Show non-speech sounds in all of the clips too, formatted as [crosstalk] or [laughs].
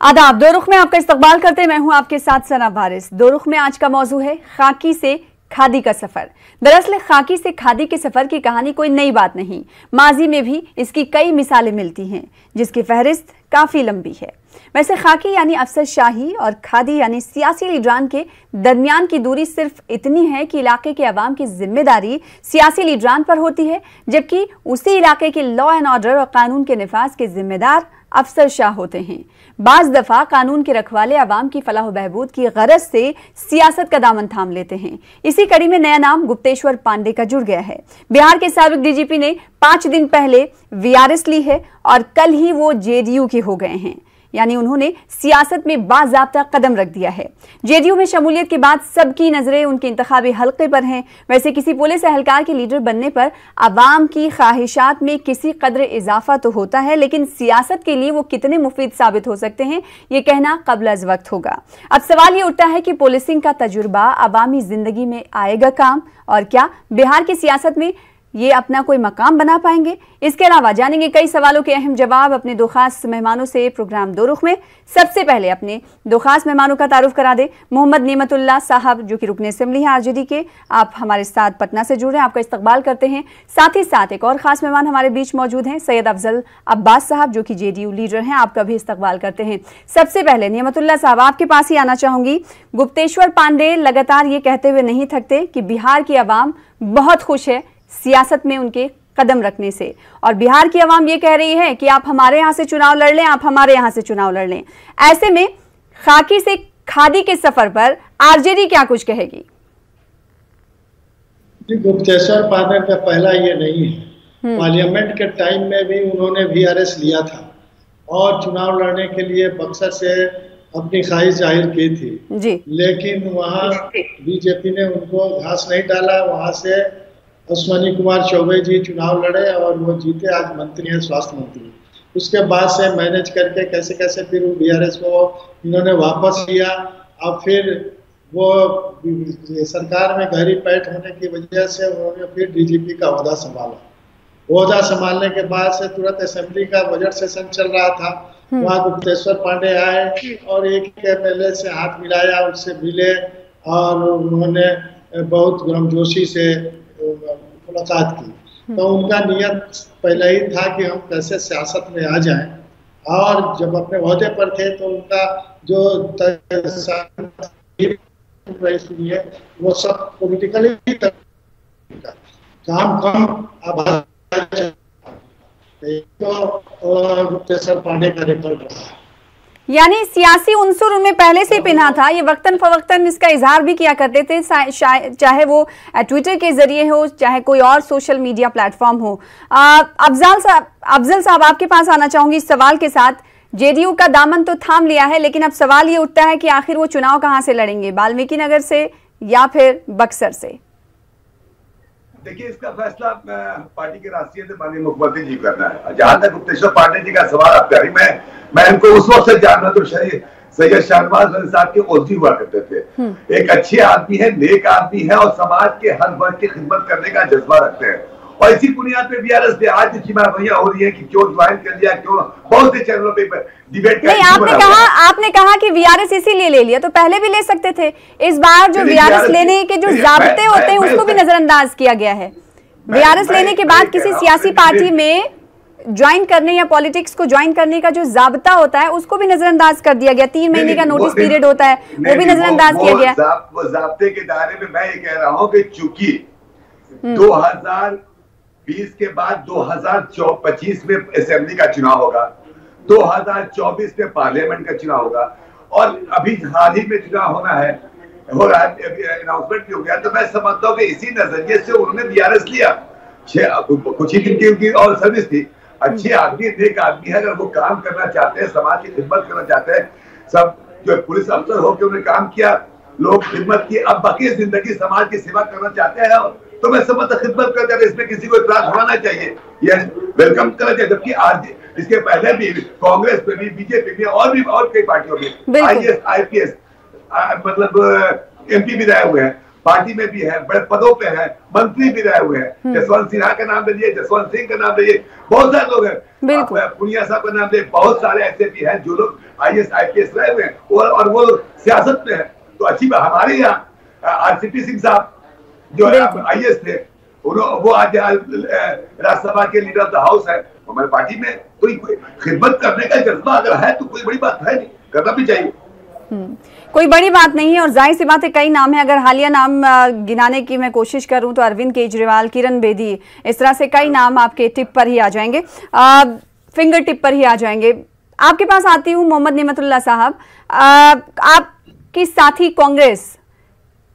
आदाब। दो रुख में आपका इस्तकबाल करते मैं हूँ आपके साथ सना बारिस दो रुख में आज का मौजू है खाकी से खादी का सफ़र। दरअसल खाकी से खादी के सफ़र की कहानी कोई नई बात नहीं। माजी में भी इसकी कई मिसालें मिलती हैं, जिसकी फहरिस्त काफ़ी लंबी है। वैसे खाकी यानी अफसर शाही और खादी यानी सियासी लीडरान के दरमियान की दूरी सिर्फ़ इतनी है कि इलाके के अवाम की ज़िम्मेदारी सियासी लीडरान पर होती है, जबकि उसी इलाके के लॉ एंड ऑर्डर और कानून के नफाज के जिम्मेदार अफसर शाह होते हैं। बाज दफ़ा कानून के रखवाले आवाम की फलाह बहबूद की गरज से सियासत का दामन थाम लेते हैं। इसी कड़ी में नया नाम गुप्तेश्वर पांडे का जुड़ गया है। बिहार के सबक डीजीपी ने पाँच दिन पहले वीआरएस ली है और कल ही वो जेडीयू के हो गए हैं। यानी उन्होंने सियासत में बाजाबता कदम रख दिया है। जेडीयू में शमूलियत के बाद सबकी नज़रें उनके इंतबी हल्के पर हैं। वैसे किसी पुलिस एहलकार के लीडर बनने पर आवाम की ख्वाहिशात में किसी कदर इजाफा तो होता है, लेकिन सियासत के लिए वो कितने मुफीद साबित हो सकते हैं, ये कहना कबल अज वक्त होगा। अब सवाल ये उठता है कि पुलिसिंग का तजुर्बा आवामी ज़िंदगी में आएगा काम और क्या बिहार की सियासत में ये अपना कोई मकाम बना पाएँगे? इसके अलावा जानेंगे कई सवालों के अहम जवाब अपने दो खास मेहमानों से प्रोग्राम दो रुख में। सबसे पहले अपने दो खास मेहमानों का तारुफ करा दे। मोहम्मद नियमतुल्ला साहब, जो कि रुकन असम्बली हैं आरजेडी के। आप हमारे साथ पटना से जुड़ रहे हैं, आपका इस्तकबाल करते हैं। साथ ही साथ एक और खास मेहमान हमारे बीच मौजूद हैं, सैयद अफजल अब्बास साहब, जो कि जे लीडर हैं। आपका भी इस्तकबाल करते हैं। सबसे पहले नियमतुल्ला साहब, आपके पास ही आना चाहूँगी। गुप्तेश्वर पांडे लगातार ये कहते हुए नहीं थकते कि बिहार की आवाम बहुत खुश है सियासत में उनके कदम रखने से। और बिहार की आवाम ये कह रही है कि आप हमारे यहाँ से चुनाव लड़ लें आप हमारे यहाँ से चुनाव लड़ लें। ऐसे में खाकी से खादी के सफ़र पर आरजेडी क्या कुछ कहेगी? गुप्तेश्वर पादर का पहला ये नहीं है। हम्म। पार्लियामेंट के टाइम में भी उन्होंने वीआरएस लिया था। और चुनाव लड़ने के लिए बक्सर से अपनी ख्वाहिश ज़ाहिर की थी। जी। लेकिन वहाँ बीजेपी ने उनको घास नहीं डाला वहाँ से अश्वनी कुमार चौबे जी चुनाव लड़े और वो जीते आज मंत्री हैं स्वास्थ्य मंत्री उसके बाद से मैनेज करके कैसे कैसे फिर बी आर एस को इन्होंने वापस लिया अब फिर वो सरकार में गहरी पैठ होने की वजह से उन्होंने फिर डीजीपी का अहदा संभाला। अहदा संभालने के बाद से तुरंत असेंबली का बजट सेशन चल रहा था। हम्म। वहाँ गुप्तेश्वर पांडे आए और एक एम एल से हाथ मिलाया उससे मिले और उन्होंने बहुत गर्मजोशी से मुलाकात की। तो उनका नियत पहले ही था कि हम कैसे सियासत में आ जाएँ। और जब अपने अहदे पर थे तो उनका जो वो सब पोलिटिकली काम कम आभार तो गुप्तेश्वर पांडे का रिकॉर्ड रहा। है यानी सियासी उनसुर उनमें पहले से पिना था। ये वक्तन फवक्तन इसका इजहार भी किया करते थे। चाहे वो ट्विटर के ज़रिए हो, चाहे कोई और सोशल मीडिया प्लेटफॉर्म हो। अफजल साहब अफजल साहब, आपके पास आना चाहूँगी इस सवाल के साथ। जेडीयू का दामन तो थाम लिया है, लेकिन अब सवाल ये उठता है कि आखिर वो चुनाव कहाँ से लड़ेंगे? वाल्मीकि नगर से या फिर बक्सर से? देखिए इसका फैसला पार्टी के राष्ट्रीय माननीय मुख्यमंत्री जी करना है। जहाँ तक गुप्तेश्वर पांडे जी का सवाल आप कह मैं मैं इनको उस वक्त से जान रहा तो सैयद शाहनवाज साहब के ओजी हुआ करते थे। हम्म। एक अच्छे आदमी है नेक आदमी है और समाज के हर वर्ग की खिदमत करने का जज्बा रखते हैं। और इसी बुनियाद पे बी बीआरएस पे आज चीमा भैया हो रही है कि क्यों ज्वाइन कर लिया क्यों बहुत से चैनलों पे डिबेट नहीं आपने कहा आपने कहा कि वीआरएस इसीलिए ले लिया तो पहले भी ले सकते थे। इस बार जो वीआरएस लेने के जो जाबते होते हैं उसको भी नजरअंदाज किया गया है। वीआरएस लेने के बाद किसी सियासी पार्टी में ज्वाइन करने या पॉलिटिक्स को ज्वाइन करने का जो जाबता होता है उसको भी नजरअंदाज कर दिया गया। तीन महीने का नोटिस पीरियड होता है वो भी नजरअंदाज किया गया। वो जाबते के दायरे में मैं ये कह रहा हूँ कि चूँकि हम्म। 2000 बीस के बाद 2025 में असेंबली का चुनाव होगा 2024 में पार्लियामेंट का चुनाव होगा, और अभी हाल ही में चुनाव होना है, हो रहा है अनाउंसमेंट भी हो गया तो मैं समझता हूँ कि इसी नज़रिए से उन्होंने बीआरएस लिया। कुछ ही दिन की उनकी और सर्विस थी। अच्छे आदमी नेक आदमी है, अगर वो काम करना चाहते हैं, समाज की खिदमत करना चाहते हैं, सब जो पुलिस अफसर होकर उन्होंने काम किया, लोग खिदमत की, अब बाकी ज़िंदगी समाज की सेवा करना चाहते हैं तो मैं समझता खिदमत करते हैं इसमें किसी को इतराज होना चाहिए। ये वेलकम करना चाहिए जबकि आज इसके पहले भी कांग्रेस में भी बीजेपी में और भी और कई पार्टियों में। I S I P S मतलब एमपी भी रहे हुए हैं। पार्टी में भी है बड़े पदों पे है मंत्री भी रहे हुए हैं। हम्म। जसवंत सिन्हा का नाम लीजिए जसवंत सिंह का नाम लीजिए बहुत सारे लोग हैं। पुनिया साहब का नाम लीजिए बहुत सारे ऐसे भी हैं जो लोग I S I P S रहे हुए हैं। और, और वो सियासत में है। तो अच्छी बात हमारे यहाँ आर सी पी सिंह साहब जो। आई एस थे वो आज राज्यसभा के लीडर ऑफ़ द हाउस है। हमारी पार्टी में कोई कोई खिदमत करने का जज्बा अगर है तो कोई बड़ी बात है नहीं। करना भी चाहिए। कोई बड़ी बात नहीं है और ज़ाहिर सी बात है कई नाम है। अगर हालिया नाम गिनाने की मैं कोशिश करूँ तो अरविंद केजरीवाल किरण बेदी इस तरह से कई नाम आपके टिप पर ही आ जाएँगे। अ, फिंगर टिप पर ही आ जाएँगे। आपके पास आती हूँ मोहम्मद नेमतुल्ला साहब। आपकी साथी कांग्रेस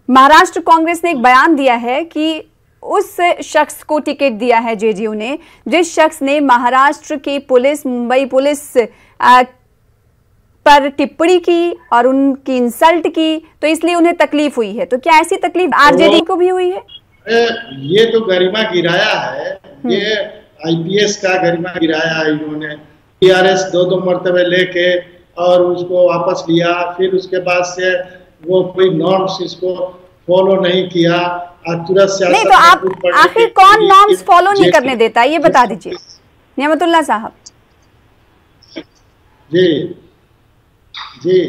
महाराष्ट्र कांग्रेस ने एक बयान दिया है कि उस शख्स को टिकट दिया है जेडीयू ने जिस शख्स ने महाराष्ट्र की पुलिस मुंबई पुलिस अ, पर टिप्पणी की और उनकी इंसल्ट की तो इसलिए उन्हें तकलीफ़ हुई है। तो क्या ऐसी तकलीफ़ आरजेडी को भी हुई है? ये तो गरिमा गिराया है। ये आईपीएस का गरिमा गिराया है इन्होंने। टीआरएस दो दो मरतबे लेके और उसको वापस लिया। फिर उसके बाद से वो कोई नॉर्म्स इसको फॉलो नहीं किया और तुरंत सियासत नहीं तो आप आखिर कौन नॉर्म्स फॉलो नहीं करने देता? ये बता दीजिए। नियमतुल्ला साहब। जी जी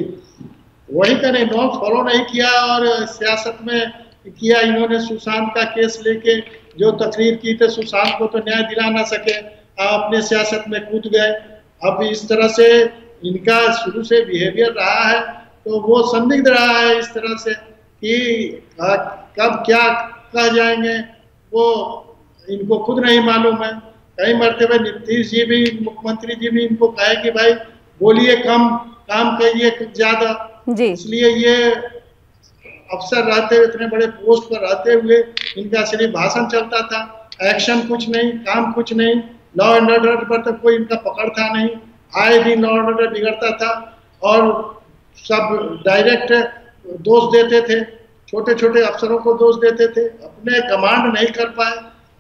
वही करे नॉर्म फॉलो नहीं किया और सियासत में किया इन्होंने सुशांत का केस लेके जो तकरीर की थे सुशांत को तो न्याय दिला ना सके। आप अपने सियासत में कूद गए। अब इस तरह से इनका शुरू से बिहेवियर रहा है। तो वो संदिग्ध रहा है इस तरह से कि कब क्या कह जाएँगे वो इनको खुद नहीं मालूम है। कई मरतबे नीतीश जी भी मुख्यमंत्री जी भी इनको कहे कि भाई बोलिए कम काम करिए ज़्यादा। इसलिए ये अफसर रहते हुए इतने बड़े पोस्ट पर रहते हुए इनका सिर्फ़ भाषण चलता था। एक्शन कुछ नहीं काम कुछ नहीं। लॉ एंड ऑर्डर पर तो कोई इनका पकड़ था नहीं। आए दिन लॉ एंड ऑर्डर बिगड़ता था। और सब डायरेक्ट दोष देते थे। छोटे छोटे अफसरों को दोष देते थे। अपने कमांड नहीं कर पाए।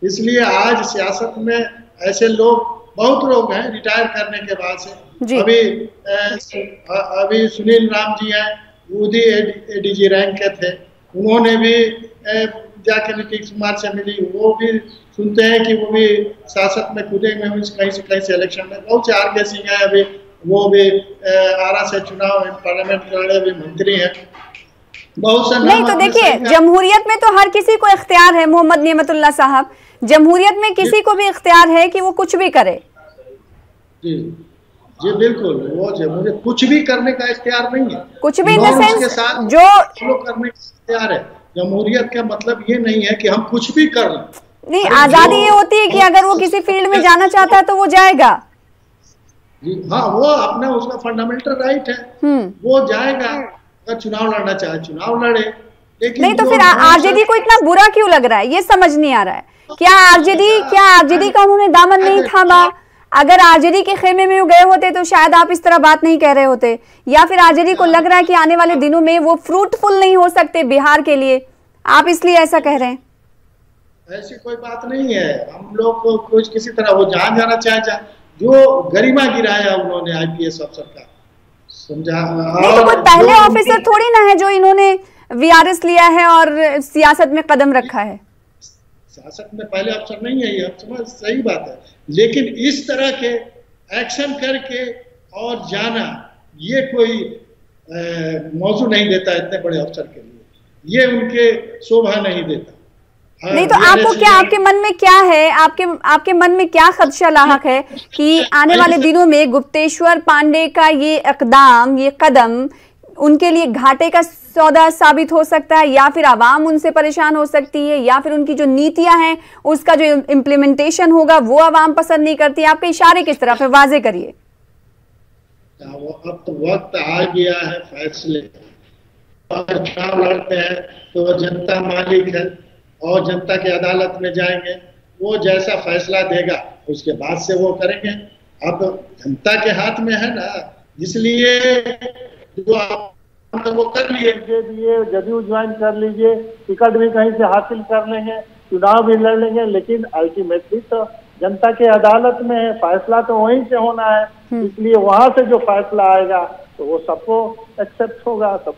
इसलिए आज सियासत में ऐसे लोग बहुत लोग हैं रिटायर करने के बाद से। अभी अ- अभी सुनील राम जी हैं वो भी एडीजी रैंक के थे। उन्होंने भी जाके नीतीश कुमार से मिली। वो भी सुनते हैं कि वो भी सियासत में कूदेंगे हुए कहीं से कहीं से इलेक्शन में। बहुत से आर के सिंह हैं अभी। वो भी आरा से चुनाव पार्लियामेंट के लड़े अभी मंत्री हैं। बहुत से नहीं तो देखिए जमहूरियत में तो हर किसी को इख्तियार है मोहम्मद नियमतुल्ला साहब। जमहूरियत में किसी को भी इख्तियार है कि वो कुछ भी करे। जी जी बिल्कुल वो जमहूरी कुछ भी करने का इख्तियार नहीं है। कुछ भी इन सेंस साथ जो करने का इख्तियार है। जमहूरियत का मतलब ये नहीं है कि हम कुछ भी कर लें। नहीं आज़ादी ये होती है कि अगर वो किसी फ़ील्ड में जाना चाहता है तो वो जाएगा। जी। हाँ वो अपना उसका फंडामेंटल राइट है। हम्म। वो जाएगा अगर चुनाव लड़ना चाहे चुनाव लड़े। लेकिन नहीं तो फिर आरजेडी को इतना बुरा क्यों लग रहा है? ये समझ नहीं आ रहा है। क्या आरजेडी क्या आरजेडी का उन्होंने दामन नहीं थामा? अगर आरजेडी के खेमे में गए होते तो शायद आप इस तरह बात नहीं कह रहे होते। या फिर आरजेडी को लग रहा है कि आने वाले दिनों में वो फ्रूटफुल नहीं हो सकते बिहार के लिए? आप इसलिए ऐसा कह रहे हैं? ऐसी कोई बात नहीं है। हम लोग को कुछ किसी तरह वो जहाँ जाना चाहे जा जो गरिमा गिराया उन्होंने आईपीएस अफसर का। समझा? तो पहले ऑफिसर थोड़ी ना है जो इन्होंने वीआरएस लिया है और सियासत में कदम रखा है। सियासत में पहले अफसर नहीं है ये आप समझ सही बात है। लेकिन इस तरह के एक्शन करके और जाना ये कोई मौजू नहीं देता इतने बड़े अफसर के लिए। ये उनके शोभा नहीं देता। नहीं तो आपको क्या आपके मन में क्या है? आपके आपके मन में क्या खदशा लाहक है कि [laughs] आने वाले दिनों में गुप्तेश्वर पांडे का ये इकदाम ये कदम उनके लिए घाटे का सौदा साबित हो सकता है या फिर आवाम उनसे परेशान हो सकती है या फिर उनकी जो नीतियाँ हैं उसका जो इम्प्लीमेंटेशन होगा वो आवाम पसंद नहीं करती आपके इशारे किस तरफ़ है? वाजे करिए। हाँ, अब तो वक्त आ गया है फैसले। अगर चुनाव लड़ते हैं? तो जनता मालिक है। और जनता की अदालत में जाएँगे वो जैसा फैसला देगा उसके बाद से वो करेंगे। अब जनता के हाथ में है ना इसलिए जो आप तो वो कर लिए। दे दिए जदयू ज्वाइन कर लीजिए टिकट भी कहीं से हासिल कर लेंगे चुनाव भी लड़ लेंगे लेकिन अल्टीमेटली तो जनता के अदालत में है फैसला तो वहीं से होना है। इसलिए वहाँ से जो फैसला आएगा तो वो सबको एक्सेप्ट होगा सब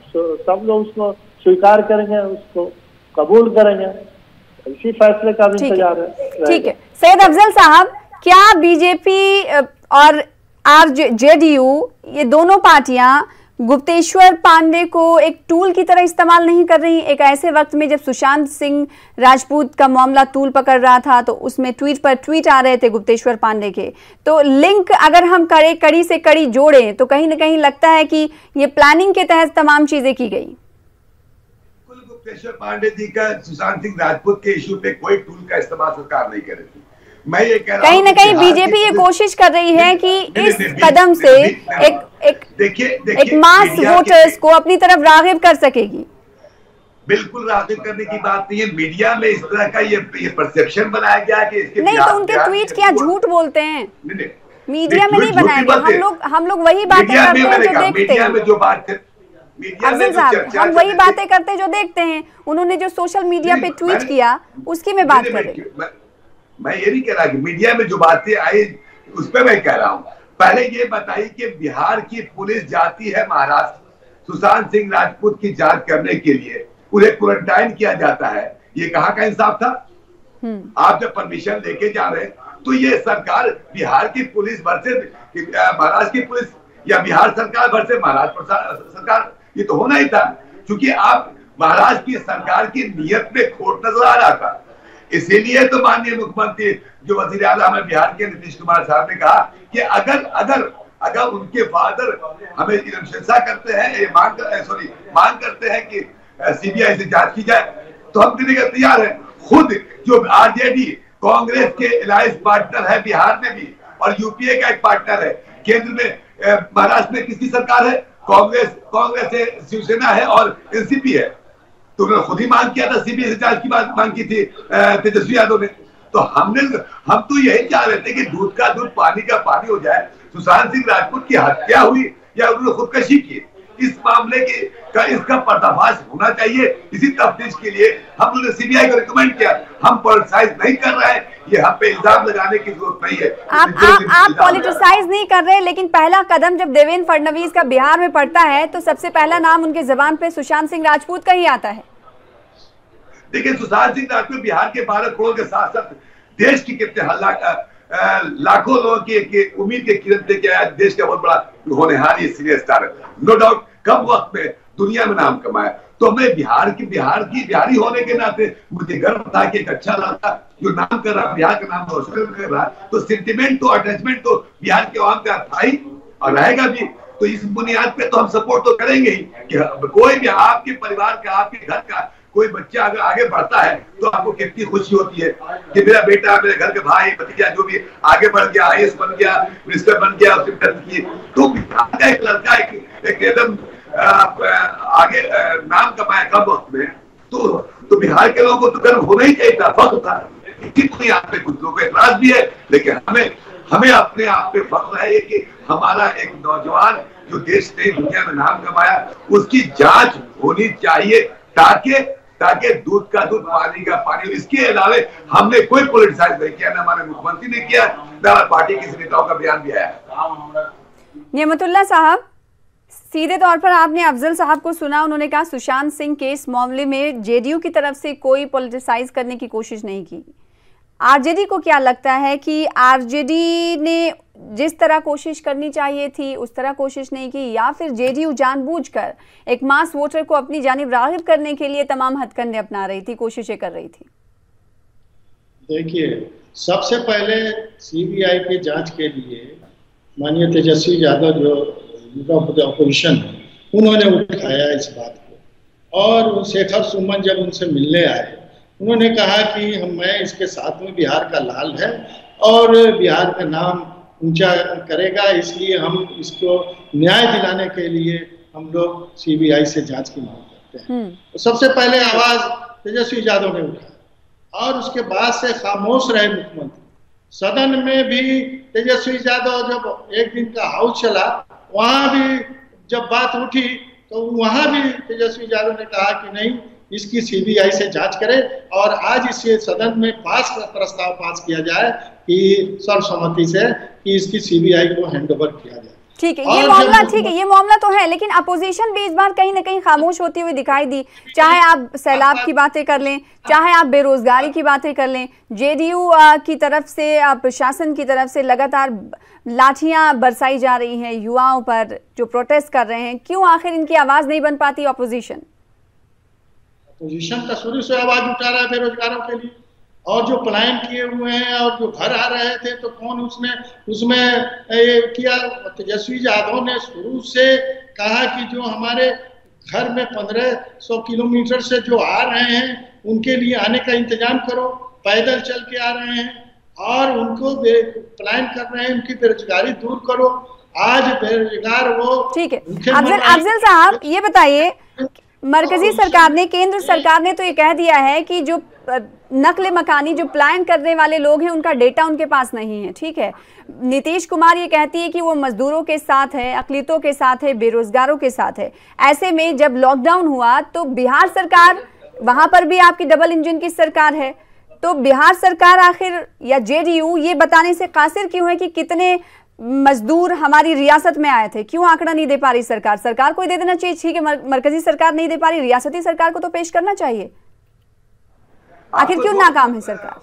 सब लोग उसको स्वीकार करेंगे उसको कबूल करेंगे। इसी फैसले का भी इंतज़ार है। ठीक है। सैयद अफजल साहब क्या बीजेपी और आर जेडीयू ये दोनों पार्टियाँ गुप्तेश्वर पांडे को एक टूल की तरह इस्तेमाल नहीं कर रही? एक ऐसे वक्त में जब सुशांत सिंह राजपूत का मामला टूल पकड़ रहा था तो उसमें ट्वीट पर ट्वीट आ रहे थे गुप्तेश्वर पांडे के। तो लिंक अगर हम कड़े कड़ी से कड़ी जोड़ें तो कहीं ना कहीं लगता है कि ये प्लानिंग के तहत तमाम चीज़ें की गई। गुप्तेश्वर पांडे जी का सुशांत सिंह राजपूत के इशू पे कोई टूल का इस्तेमाल सरकार नहीं कर रही थी। मैं ये कह रहा कहीं ना कहीं बीजेपी ये कोशिश कर रही है कि इस कदम से एक एक देखिए एक मास वोटर्स को अपनी तरफ़ रागिब कर सकेगी। बिल्कुल रागिब करने की बात नहीं है। मीडिया में इस तरह का ये ये परसेप्शन बनाया गया कि इसके नहीं तो उनके ट्वीट क्या झूठ बोलते हैं? नहीं, नहीं, मीडिया में नहीं बनाया बात हम लोग हम लोग वही बातें मीडिया में करते हैं जो कहा, देखते मीडिया में जो बात अफजल साहब हम वही बातें करते जो देखते हैं। उन्होंने जो सोशल मीडिया पे ट्वीट किया उसकी मैं बात कर रही मैं, मैं ये नहीं कह रहा कि मीडिया में जो बातें आई उस पर मैं कह रहा हूँ। पहले ये बताइए कि बिहार की पुलिस जाती है महाराष्ट्र सुशांत सिंह राजपूत की जाँच करने के लिए। उन्हें क्वारंटाइन किया जाता है। ये कहाँ का इंसाफ था? हम्म, आप जब परमिशन लेके जा रहे हैं तो ये सरकार बिहार की पुलिस भर से महाराष्ट्र की पुलिस या बिहार सरकार भर से महाराष्ट्र सरकार ये तो होना ही था, क्योंकि आप महाराष्ट्र की सरकार की नीयत में खोट नज़र आ रहा था। इसीलिए तो माननीय मुख्यमंत्री जो वज़ीर आला में बिहार के नीतीश कुमार साहब ने कहा कि अगर अगर अगर उनके फादर हमें अनुशंसा करते हैं मांग कर सॉरी मांग करते हैं कि सीबीआई से जाँच की जाए तो हम देने के तैयार है। खुद जो आरजेडी कांग्रेस के अलायंस पार्टनर है, बिहार में भी, और यूपीए का एक पार्टनर है, केंद्र में महाराष्ट्र में किसकी सरकार है? कांग्रेस कांग्रेस है शिवसेना है और एनसीपी है। तो उन्होंने खुद ही मांग किया था सीबीआई जाँच की बात, मांग की थी तेजस्वी यादव ने। तो हमने, हम तो यही चाह रहे थे कि दूध का दूध, पानी का पानी हो जाए। सुशांत सिंह राजपूत की हत्या हुई या उन्होंने खुदकशी की? इस मामले के का इसका पर्दाफाश होना चाहिए। इसी तफ्तीश के लिए हम सीबीआई को रिकमेंड किया। हम पॉलिटिसाइज नहीं कर रहे हैं। ये हम पे इल्ज़ाम लगाने की ज़रूरत नहीं है। आप आप आप पॉलिटिसाइज नहीं कर रहे लेकिन पहला कदम जब देवेंद्र फडणवीस का बिहार में पड़ता है तो सबसे पहला नाम उनके जबान पे सुशांत सिंह राजपूत का ही आता है। देखिए सुशांत सिंह राजपूत बिहार के बारह करोड़ के साथ साथ देश की कितने हल्ला लाखों लोगों की, की उम्मीद के किरण थे कि आज देश का बहुत बड़ा होनेहार ये सीनियर स्टार है। नो डाउट कम वक्त में दुनिया में नाम कमाया। तो मैं बिहार की बिहार की बिहारी होने के नाते मुझे गर्व था कि एक अच्छा लड़का जो नाम कर रहा बिहार का नाम रोशन कर रहा तो सेंटिमेंट तो अटैचमेंट तो बिहार के आवाम का था ही और रहेगा भी। तो इस बुनियाद पे तो हम सपोर्ट तो करेंगे ही कि कोई भी आपके परिवार का आपके घर का कोई बच्चा अगर आगे बढ़ता है तो आपको कितनी खुशी होती है कि मेरा बेटा मेरे घर के भाई भतीजा जो भी आगे बढ़ गया आई बन गया मिनिस्टर बन गया उसकी मेहनत तो एक लड़का एक, एक एकदम आगे नाम कमाया कम वक्त में तो तो बिहार के लोगों को तो गर्व होना ही चाहिए था फख्र था। ठीक यहाँ पे कुछ लोगों को एतराज़ भी है लेकिन हमें हमें अपने आप पे फख्र है कि हमारा एक नौजवान जो देश ने दुनिया में नाम कमाया उसकी जाँच होनी चाहिए ताकि ताकि दूध का दूध, पानी का पानी इसके अलावे हमने कोई पॉलिटिसाइज नहीं किया, ना हमारे मुख्यमंत्री ने किया, ना पार्टी के नेताओं का बयान भी आया। नियमतुल्ला साहब, सीधे तौर पर आपने अफजल साहब को सुना, उन्होंने कहा, सुशांत सिंह के इस मामले में जेडीयू की तरफ़ से कोई पॉलिटिसाइज करने की कोशिश नहीं की। आरजेडी को क्या लगता है कि आरजेडी ने जिस तरह कोशिश करनी चाहिए थी, उस तरह कोशिश नहीं की, या फिर जेडीयू जानबूझकर एक मास वोटर को अपनी जानिब रागिब करने के लिए तमाम हथकंडे अपना रही थी, कोशिशें कर रही थी। देखिए, सबसे पहले सीबीआई की जाँच के लिए माननीय तेजस्वी यादव जो अपोजिशन है, उन्होंने उठाया इस बात को। और शेखर सुमन जब उनसे मिलने आए, उन्होंने कहा कि हम, मैं इसके साथ में बिहार का लाल है और बिहार का नाम ऊँचा करेगा इसलिए हम इसको न्याय दिलाने के लिए हम लोग सीबीआई से जाँच की मांग करते हैं। हम्म। तो सबसे पहले आवाज़ तेजस्वी यादव ने उठाया और उसके बाद से खामोश रहे मुख्यमंत्री। सदन में भी तेजस्वी यादव जब एक दिन का हाउस चला वहाँ भी जब बात उठी तो वहाँ भी तेजस्वी यादव ने कहा कि नहीं इसकी सीबीआई से जाँच करें और आज इसे सदन में पास प्रस्ताव पास किया जाए कि सर्वसम्मति से कि इसकी सीबीआई को हैंडओवर किया जाए। ठीक है ये मामला ठीक है ये मामला तो है लेकिन अपोजिशन भी इस बार कहीं ना कहीं खामोश होती हुई दिखाई दी। चाहे आप सैलाब की बातें कर लें चाहे आप बेरोजगारी की बातें कर लें जेडीयू की तरफ़ से प्रशासन की तरफ़ से लगातार लाठियाँ बरसाई जा रही हैं युवाओं पर जो प्रोटेस्ट कर रहे हैं। क्यों आखिर इनकी आवाज़ नहीं बन पाती अपोजिशन? अपोजिशन का शुरू से आवाज़ उठा रहा है बेरोजगारों के लिए। और जो पलायन किए हुए हैं और जो घर आ रहे थे तो कौन उसने उसमें ये किया? तेजस्वी यादव ने शुरू से कहा कि जो हमारे घर में पंद्रह सौ किलोमीटर से जो आ रहे हैं उनके लिए आने का इंतज़ाम करो। पैदल चल के आ रहे हैं और उनको पलायन कर रहे हैं उनकी बेरोजगारी दूर करो। आज बेरोजगार वो ठीक है। अफजल अफजल साहब ये बताइए मरकजी सरकार ने केंद्र सरकार ने तो ये कह दिया है कि जो नकल मकानी जो प्लान करने वाले लोग हैं उनका डेटा उनके पास नहीं है ठीक है? नीतीश कुमार ये कहती है कि वो मजदूरों के साथ है अकलीतों के साथ है बेरोजगारों के साथ है। ऐसे में जब लॉकडाउन हुआ तो बिहार सरकार वहाँ पर भी आपकी डबल इंजन की सरकार है तो बिहार सरकार आखिर या जेडीयू ये बताने से कासिर क्यों है कि कितने मजदूर हमारी रियासत में आए थे, क्यों आंकड़ा नहीं दे पा रही सरकार? सरकार को दे देना चाहिए? ठीक है मरकजी सरकार नहीं दे पा रही, रियासती सरकार को तो पेश करना चाहिए। आखिर क्यों नाकाम है सरकार?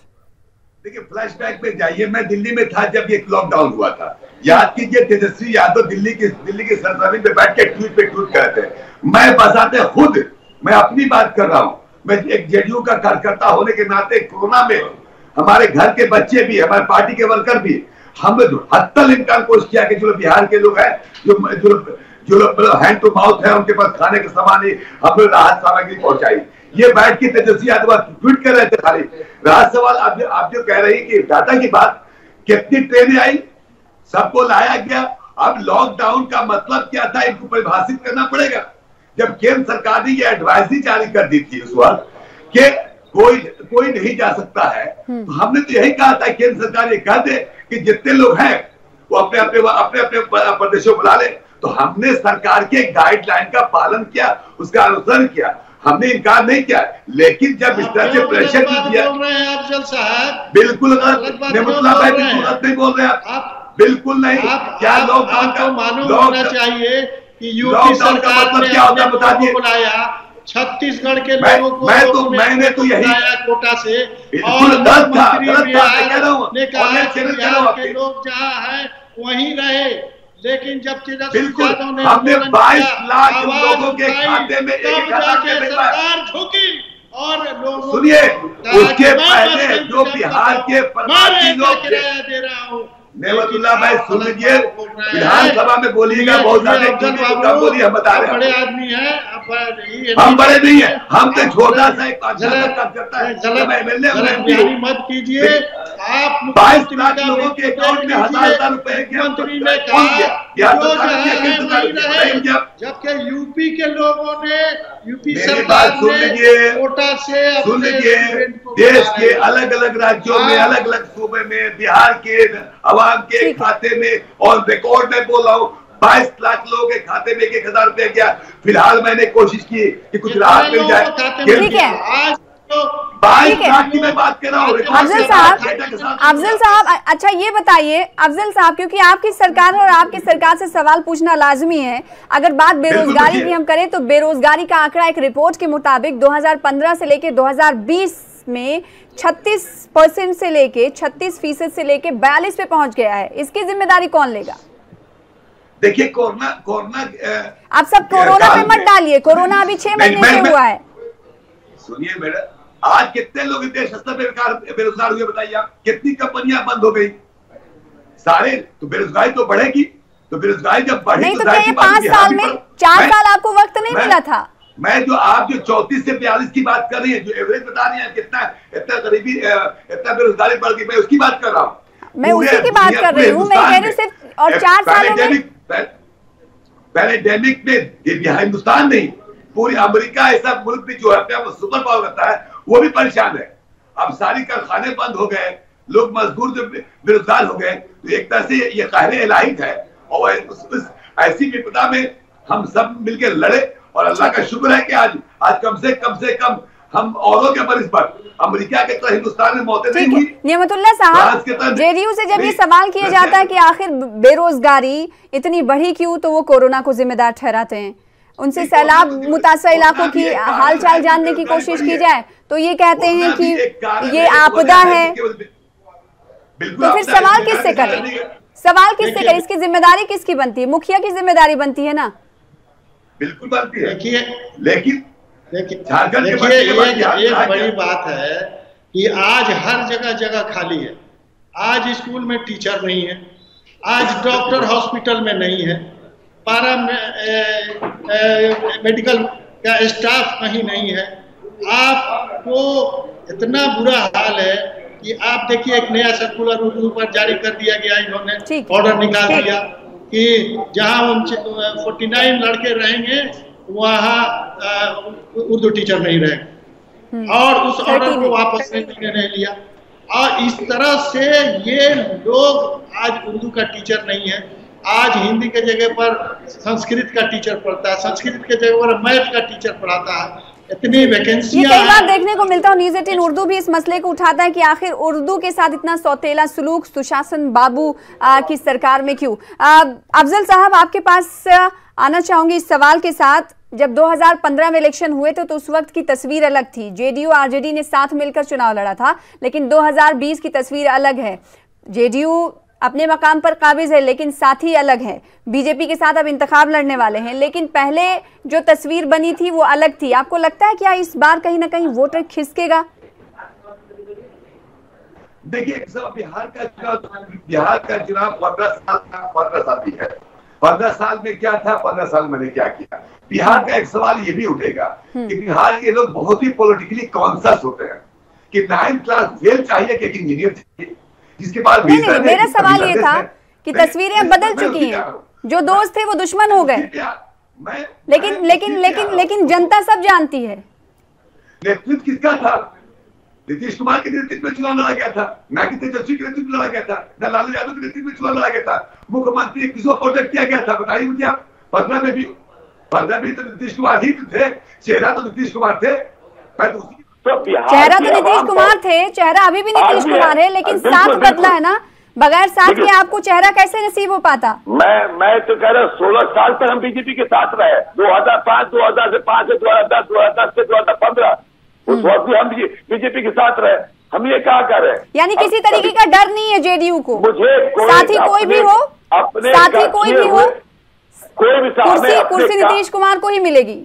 देखिए फ्लैशबैक में जाइए, मैं दिल्ली में था जब ये लॉकडाउन हुआ था। याद कीजिए, तेजस्वी यादव दिल्ली की दिल्ली की सरजमी पे बैठ के ट्वीट पे ट्वीट करते हैं मैं बसाते खुद, मैं अपनी बात कर रहा हूँ। मैं एक जेडीयू का कार्यकर्ता होने के नाते कोरोना में हमारे घर के बच्चे भी, हमारे पार्टी के वर्कर भी हम हत्तल इनकार कोशिश किया कि जो बिहार के लोग हैं जो जो जो हैंड टू माउथ है उनके पास खाने का सामान ही हमने राहत सामग्री पहुंचाई। ये बैठ के तेजस्वी यादव ट्वीट कर रहे थे खाली। राहत सवाल आप जो आप जो कह रही कि डाटा की बात कितनी ट्रेनें आई? सबको लाया गया। अब लॉकडाउन का मतलब क्या था? इनको परिभाषित करना पड़ेगा। जब केंद्र सरकार ने ये एडवाइजरी जारी कर दी थी उस वक्त कि कोई कोई नहीं जा सकता है तो हमने तो यही कहा था केंद्र सरकार ये कह दे कि जितने लोग हैं वो अपने अपने अपने अपने प्रदेशों बुला ले। तो हमने सरकार के गाइडलाइन का पालन किया उसका अनुसरण किया। हमने इनकार नहीं किया। लेकिन जब इस तरह से प्रेशर दिया अफजल साहब। बिल्कुल गलत नहीं बोल रहे आप बिल्कुल नहीं। क्या लोग मालूम होना चाहिए कि यूपी सरकार मतलब क्या होता बता दिए। बुलाया। छत्तीसगढ़ के लोगों को मैं तो मैंने तो यही कोटा से। और गलत था गलत था मैं कह रहा हूँ ने कहा कि लोग जहाँ है वहीं रहे। लेकिन जब बिल्कुल हमने 22 लाख लोगों के खाते में एक हज़ार सरकार झुकी और लोगों सुनिए उसके पहले जो बिहार के प्रवासी लोग दे रहा हूँ। नेमतुल्ला भाई सुन लीजिए विधानसभा में बोलिएगा बहुत सारे कम बोलिए हम बता रहे बड़े आदमी हैं हम बड़े नहीं है हम तो छोटा सा एक करता है। मत कीजिए। आप बाईस लाख लोगों के अकाउंट में हज़ार हज़ार रुपए मंत्री ने कहा जबकि यूपी के लोगों ने यूपी सरकार ने कोटा से सुन लीजिए। देश के अलग अलग राज्यों में अलग अलग सूबे में बिहार के आवाम के खाते में और रिकॉर्ड में बोल रहा हूँ बाईस लाख लोगों के खाते में एक हज़ार रुपया गया। फ़िलहाल मैंने कोशिश की कि कुछ राहत मिल जाए। ठीक है। तो अफजल साहब अफजल साहब अच्छा ये बताइए अफजल साहब क्योंकि आपकी सरकार और आपकी सरकार से सवाल पूछना लाजमी है। अगर बात बेरोजगारी की हम करें तो बेरोजगारी का आंकड़ा एक रिपोर्ट के मुताबिक 2015 से लेकर 2020 में 36 परसेंट से लेके 36 फ़ीसद से लेके 42 पे पहुँच गया है। इसकी ज़िम्मेदारी कौन लेगा? देखिए कोरोना कोरोना आप सब कोरोना पे मत डालिए। कोरोना अभी छह महीने से हुआ है। सुनिए मैडम आज कितने लोग देश स्तर पे बेरोजगार हुए बताइए आप। कितनी कंपनियाँ बंद हो गई? सारे तो बेरोजगारी तो बढ़ेगी तो बेरोजगारी जब बढ़ेगी नहीं तो, तो क्या पाँच साल में चार साल आपको वक्त नहीं मिला था? मैं जो आप जो चौतीस से बयालीस की बात कर रही है जो एवरेज बता रही है कितना इतना गरीबी इतना बेरोजगारी बढ़ गई मैं उसकी बात कर रहा हूँ। मैं उसी की बात कर रही हूँ मैं कह रही सिर्फ़ और चार सालों में पैराडेमिक में हिंदुस्तान नहीं पूरी अमेरिका ऐसा मुल्क भी जो है सुपर पावर रहता है वो भी परेशान है। अब सारी कारखाने बंद हो गए लोग मजदूर जो बेरोजगार हो गए तो एक तरह से ये कहने इलाहिक है और ऐसी विपदा में हम सब मिलकर लड़े और अल्लाह का शुक्र है कि आज आज कम से कम से कम हम औरों के ऊपर इस पर अमेरिका के तरह हिंदुस्तान में मौतें नहीं हुई। नियमतुल्ला साहब जेडीयू से जब ये सवाल किया जाता है कि आखिर बेरोजगारी इतनी बढ़ी क्यों तो वो कोरोना को जिम्मेदार ठहराते हैं। उनसे सैलाब मुतासर इलाकों की एक कारण हाल चाल जानने की कोशिश की जाए। तो ये कहते हैं कि ये आपदा है तो फिर सवाल किससे करें? सवाल किससे करें? इसकी ज़िम्मेदारी किसकी बनती है? मुखिया की ज़िम्मेदारी बनती है ना? बिल्कुल बनती है। देखिए लेकिन देखिए झारखंड एक, एक बड़ी बात है कि आज हर जगह जगह खाली है। आज स्कूल में टीचर नहीं है। आज डॉक्टर हॉस्पिटल में नहीं है। पारा में, ए, ए, मेडिकल का स्टाफ कहीं नहीं है। आपको इतना बुरा हाल है कि आप देखिए एक नया सर्कुलर उर्दू पर जारी कर दिया गया इन्होंने ऑर्डर निकाल दिया। कि जहाँ फोर्टी नाइन लड़के रहेंगे वहाँ उर्दू टीचर नहीं रहेगा। और उस ऑर्डर को वापस नहीं नहीं लिया। और इस तरह से ये लोग आज उर्दू का टीचर नहीं है। आज हिंदी के जगह पर संस्कृत का टीचर पढ़ता है। संस्कृत के जगह पर मैथ का टीचर पढ़ाता है। इतनी ये वैकेंसियाँ कई बार देखने को मिलता है न्यूज़ एटीन उर्दू भी इस मसले को उठाता है कि आखिर उर्दू के साथ इतना सौतेला सुलूक सुशासन बाबू आ, की सरकार में क्यों? अफजल साहब आपके पास आना चाहूँगी इस सवाल के साथ। जब 2015 में इलेक्शन हुए थे तो उस वक्त की तस्वीर अलग थी। जेडीयू आरजेडी ने साथ मिलकर चुनाव लड़ा था लेकिन 2020 की तस्वीर अलग है। जेडीयू अपने मकाम पर काबिज है लेकिन साथी अलग है। बीजेपी के साथ अब इंतखाब लड़ने वाले हैं लेकिन पहले जो तस्वीर बनी थी वो अलग थी। आपको लगता है क्या इस बार कहीं ना कहीं वोटर खिसकेगा? देखिए बिहार का चुनाव बिहार का चुनाव पंद्रह साल का पंद्रह साल भी है। पंद्रह साल में क्या था पंद्रह साल मैंने क्या किया? बिहार का एक सवाल ये भी उठेगा कि बिहार के लोग बहुत ही पॉलिटिकली कॉन्सियस होते हैं कि नाइन्थ क्लास फेल चाहिए कि इंजीनियर चाहिए। जिसके बाद नहीं नहीं मेरा सवाल ये था कि तस्वीरें अब बदल चुकी हैं। जो दोस्त थे वो दुश्मन हो गए। लेकिन लेकिन लेकिन लेकिन जनता सब जानती है। नेतृत्व किसका था? नीतीश कुमार के नेतृत्व में चुनाव लड़ा गया था। ना कि तेजस्वी के नेतृत्व में लड़ा गया था। ना लालू यादव के नेतृत्व में चुनाव लड़ा गया था। मुख्यमंत्री किसको प्रोजेक्ट किया गया था बताइए मुझे आप। पंद्रह में भी पंद्रह में तो नीतीश कुमार ही थे। चेहरा तो नीतीश कुमार थे। मैं तो चेहरा तो नीतीश कुमार थे चेहरा अभी भी नीतीश कुमार है है। लेकिन साथ बदला है ना। बगैर साथ के आपको चेहरा कैसे नसीब हो पाता? मैं मैं तो कह रहा हूँ सोलह साल तक हम बीजेपी के साथ रहे। 2005 2000 से पाँच से 2010 2010 से 2015 उस वक्त भी हम बीजेपी के साथ रहे। हम ये क्या कर रहे हैं? यानी किसी तरीके का डर नहीं है जेडीयू को। मुझे साथी कोई भी हो अपने साथी कर कोई भी हो कोई भी कुर्सी कुर्सी नीतीश कुमार को ही मिलेगी।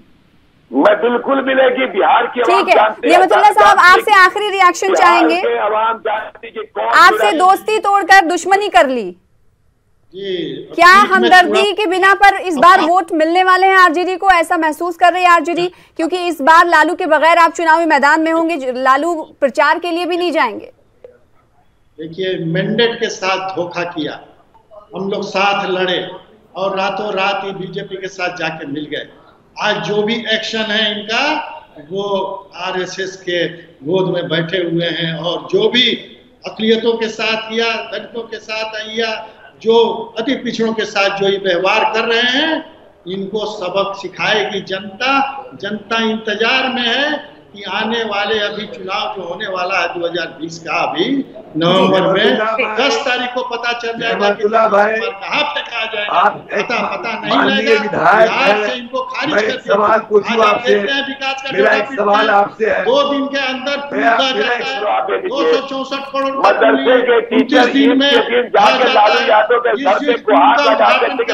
मैं बिल्कुल मिलेगी बिहार की ठीक है। नियमतुल्ला जान- साहब आपसे आखिरी रिएक्शन चाहेंगे? आवाम जानती कि कौन आपसे दोस्ती तोड़कर दुश्मनी कर ली। जी क्या हमदर्दी के बिना पर इस बार वोट मिलने वाले हैं आरजेडी को? ऐसा महसूस कर रही है आरजेडी क्योंकि इस बार लालू के बगैर आप चुनावी मैदान में होंगे लालू प्रचार के लिए भी नहीं जाएँगे। देखिए मैंडेट के साथ धोखा किया। हम लोग साथ लड़े और रातों रात ही बीजेपी के साथ जाके मिल गए। आज जो भी एक्शन है इनका, वो आरएसएस के गोद में बैठे हुए हैं और जो भी अकलियतों के साथ या दलितों के साथ या जो अति पिछड़ों के साथ जो ये व्यवहार कर रहे हैं, इनको सबक सिखाएगी जनता। जनता इंतज़ार में है कि आने वाले अभी चुनाव जो होने वाला है 2020 का अभी नवंबर में रहमतुल्लाह भाई। 10 तारीख को पता चल जाएगा कि कहाँ तक आ जाएगा। पता पता नहीं लगेगा बिहार से इनको खारिज मैं कर सवाल पूछूँ आपसे। हैं विकास का मेरा एक सवाल आपसे है। दो दिन के अंदर पूरा जाता है। दो सौ चौसठ करोड़ दिन जाके लालू यादव के घर पे गुहार लगा देते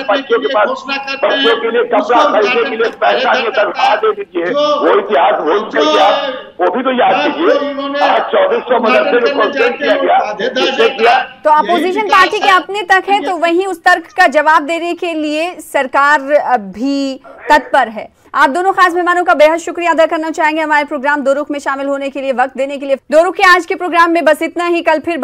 दीजिए वो भी तो याद कीजिए। आज चौबीस सौ मदरसे में किया गया। किया। तो अपोजिशन पार्टी के अपने तक है तो वहीं उस तर्क का जवाब देने के लिए सरकार भी तत्पर है। आप दोनों खास मेहमानों का बेहद शुक्रिया अदा करना चाहेंगे। हमारे प्रोग्राम दो रुख में शामिल होने के लिए वक्त देने के लिए। दो रुख के आज के प्रोग्राम में बस इतना ही। कल फिर